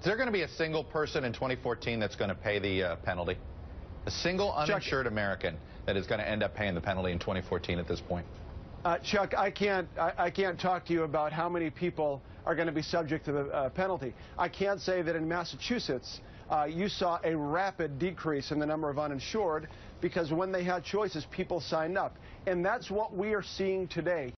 Is there going to be a single person in 2014 that's going to pay the uh, penalty? A single uninsured Chuck, American that is going to end up paying the penalty in 2014 at this point? Uh, Chuck, I can't, I, I, can't talk to you about how many people are going to be subject to the uh, penalty. I can't say that in Massachusetts uh, you saw a rapid decrease in the number of uninsured because when they had choices, people signed up. And that's what we are seeing today.